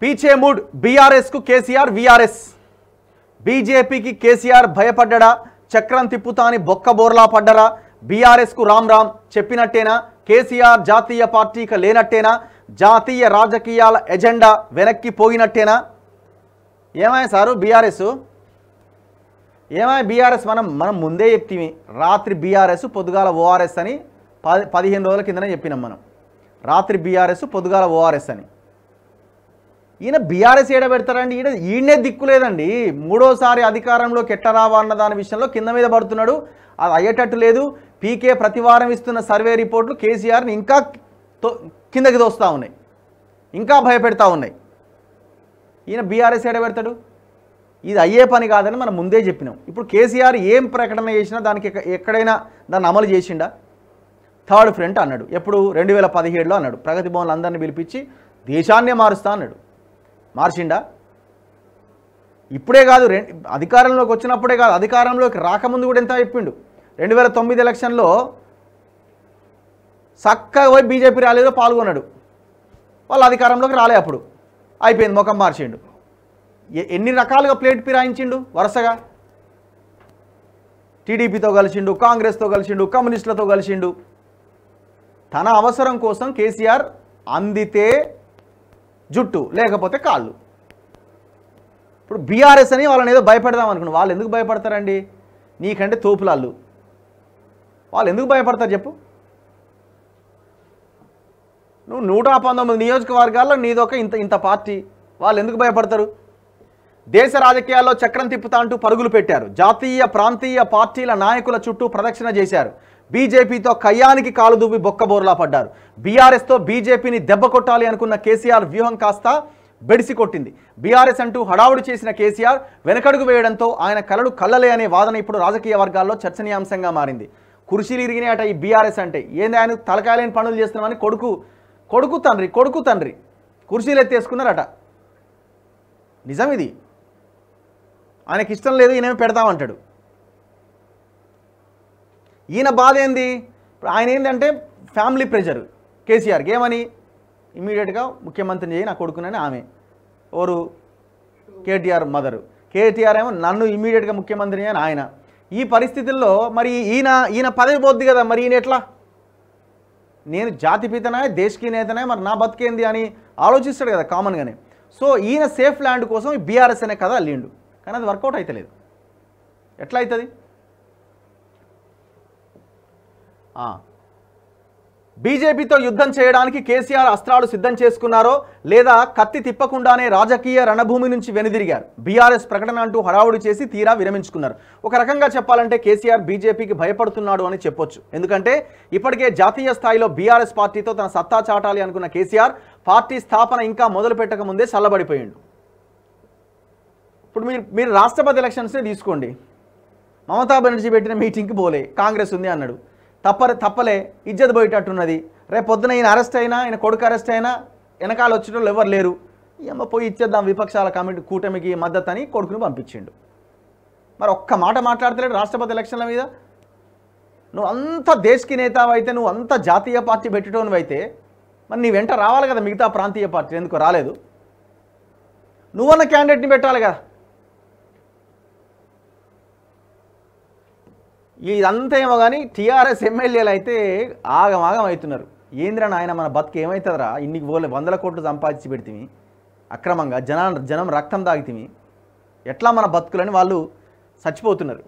పీచే మూడ్ బీఆర్ఎస్కు కేసీఆర్ వీఆర్ఎస్. బీజేపీకి కేసీఆర్ భయపడ్డా చక్రం తిప్పుతా అని బొక్క బోర్లా పడ్డరా బీఆర్ఎస్కు రామ్ రామ్ చెప్పినట్టేనా కేసీఆర్ జాతీయ పార్టీకి లేనట్టేనా జాతీయ రాజకీయాల ఎజెండా వెనక్కి పోయినట్టేనా? ఏమాయ సారు బీఆర్ఎస్? ఏమాయ బీఆర్ఎస్ మనం మనం ముందే చెప్తీమి రాత్రి బీఆర్ఎస్ పొద్దుగాల ఓఆర్ఎస్ అని పది పదిహేను రోజుల కిందనే చెప్పినాం మనం. రాత్రి బీఆర్ఎస్ పొద్దుగాల ఓఆర్ఎస్ అని. ఈయన బీఆర్ఎస్ ఏడ పెడతారండి? ఈయన ఈయనే దిక్కు లేదండి. మూడోసారి అధికారంలోకి ఎట్ట రావా అన్న దాని విషయంలో కింద మీద పడుతున్నాడు. అది అయ్యేటట్టు లేదు. పీకే ప్రతివారం ఇస్తున్న సర్వే రిపోర్ట్లు కేసీఆర్ని ఇంకా తో- కిందకి దోస్తూ ఉన్నాయి. ఇంకా భయపెడతా ఉన్నాయి. ఈయన బీఆర్ఎస్ ఏడ పెడతాడు? ఇది అయ్యే పని కాదని మనం ముందే చెప్పినాం. ఇప్పుడు కేసీఆర్ ఏం ప్రకటన చేసినా దానికి ఎక్కడైనా దాన్ని అమలు చేసిండా? థర్డ్ ఫ్రంట్ అన్నాడు. ఎప్పుడు? రెండు వేల పదిహేడులో అన్నాడు. ప్రగతి భవన్లు అందరినీ పిలిపించి దేశాన్నే మారుస్తా అన్నాడు. మార్చిండా? ఇప్పుడే కాదు అధికారంలోకి వచ్చినప్పుడే కాదు అధికారంలోకి రాకముందు కూడా ఎంత చెప్పిండు? రెండు వేల తొమ్మిది ఎలక్షన్లో చక్కగా పోయి బీజేపీ ర్యాలీలో పాల్గొన్నాడు. వాళ్ళు అధికారంలోకి రాలే అప్పుడు. అయిపోయింది ముఖం మార్చిండు. ఎన్ని రకాలుగా ప్లేట్ పిరాయించిండు? వరుసగా. టీడీపీతో కలిసిండు కాంగ్రెస్తో కలిసిండు కమ్యూనిస్టులతో కలిసిండు. తన అవసరం కోసం కేసీఆర్ అందితే జుట్టు లేకపోతే కాళ్ళు. ఇప్పుడు బీఆర్ఎస్ అని వాళ్ళని ఏదో భయపెడదాం అనుకున్నాను వాళ్ళు ఎందుకు భయపడతారండి? నీకంటే తోపులాళ్ళు. వాళ్ళు ఎందుకు భయపడతారు చెప్పు? నువ్వు నూట పంతొమ్మిది నియోజకవర్గాల్లో నీదొక ఇంత ఇంత పార్టీ. వాళ్ళు ఎందుకు భయపడతారు? దేశ రాజకీయాల్లో చక్రం తిప్పుతా అంటూ పరుగులు పెట్టారు. జాతీయ ప్రాంతీయ పార్టీల నాయకుల చుట్టూ ప్రదక్షిణ చేశారు. బీజేపీతో కయ్యానికి కాలు దువ్వి బొక్కబోర్లా పడ్డారు. బీఆర్ఎస్తో బీజేపీని దెబ్బ కొట్టాలి అనుకున్న కేసీఆర్ వ్యూహం కాస్త బెడిసి కొట్టింది. బీఆర్ఎస్ అంటూ హడావుడి చేసిన కేసీఆర్ వెనకడుగు వేయడంతో ఆయన కలలు కల్లలే అనే వాదన ఇప్పుడు రాజకీయ వర్గాల్లో చర్చనీయాంశంగా మారింది. కుర్చీలు ఇరిగినాయట ఈ బీఆర్ఎస్ అంటే. ఏంది ఆయన తలకాయలేని పనులు చేస్తున్నామని కొడుకు కొడుకు తండ్రి కొడుకు తండ్రి. కుర్చీలు ఎత్తేసుకున్నారట. నిజం ఇది? ఆయనకి ఇష్టం లేదు ఈయన పెడతామంటాడు ఈయన బాధ ఏంది? ఆయన ఏంటంటే ఫ్యామిలీ ప్రెషర్. కేసీఆర్కి ఏమని? ఇమీడియట్గా ముఖ్యమంత్రిని చేయి నా కొడుకునని ఆమె. ఓరు కేటీఆర్ మదరు. కేటీఆర్ ఏమో నన్ను ఇమీడియట్గా ముఖ్యమంత్రిని అని ఆయన. ఈ పరిస్థితుల్లో మరి ఈయన ఈయన పదవి పోద్ది కదా మరి ఈయన ఎట్లా? నేను జాతిపితనే దేశకి నేతనే మరి నా బతికేంది అని ఆలోచిస్తాడు కదా కామన్గానే సో ఈయన సేఫ్ ల్యాండ్ కోసం ఈ బీఆర్ఎస్ అనే కదా అల్లిండు. కానీ అది వర్కౌట్ అవుతలేదు ఎట్లా అవుతుంది బీజేపీతో యుద్ధం చేయడానికి కేసీఆర్ అస్త్రాలు సిద్ధం చేసుకున్నారో లేదా కత్తి తిప్పకుండానే రాజకీయ రణభూమి నుంచి వెనుదిరిగారు. బీఆర్ఎస్ ప్రకటన అంటూ హడావుడి చేసి తీరా విరమించుకున్నారు. ఒక రకంగా చెప్పాలంటే కేసీఆర్ బీజేపీకి భయపడుతున్నాడు అని చెప్పొచ్చు. ఎందుకంటే ఇప్పటికే జాతీయ స్థాయిలో బీఆర్ఎస్ పార్టీతో తన సత్తా చాటాలి అనుకున్న కేసీఆర్ పార్టీ స్థాపన ఇంకా మొదలు పెట్టక ముందే చల్లబడిపోయిండు. ఇప్పుడు మీరు మీరు రాష్ట్రపతి ఎలక్షన్స్నే తీసుకోండి. మమతా బెనర్జీ పెట్టిన మీటింగ్కి పోలే కాంగ్రెస్ ఉంది అన్నాడు. తప్ప తప్పలే ఇజ్జత్ పోయేటట్టున్నది. రేపు పొద్దున ఈయన అరెస్ట్ అయినా ఈయన కొడుకు అరెస్ట్ అయినా వెనకాల వచ్చేటోళ్ళు ఎవరు లేరు. ఏమో పోయి ఇచ్చేద్దాం విపక్షాల కమిటీ కూటమికి మద్దతు అని కొడుకుని పంపించిండు. మరి ఒక్క మాట మాట్లాడతలేడు రాష్ట్రపతి ఎలక్షన్ల మీద? నువ్వు అంత దేశకి నేతావు అయితే నువ్వు అంత జాతీయ పార్టీ పెట్టడం అయితే మరి నీ వెంట రావాలి కదా మిగతా ప్రాంతీయ పార్టీ ఎందుకు రాలేదు. నువ్వన్న క్యాండిడేట్ని పెట్టాలి కదా ఇదంతా ఏమో కానీ టీఆర్ఎస్ ఎమ్మెల్యేలు అయితే ఆగమాగం అవుతున్నారు. ఏంద్రా నాయన మన బతుకు ఏమవుతుందిరా ఇన్ని పోలే వందల కోట్లు సంపాదించి పెడితిమి. అక్రమంగా జన జనం రక్తం తాగితిమి. ఎట్లా మన బతుకులని వాళ్ళు చచ్చిపోతున్నారు.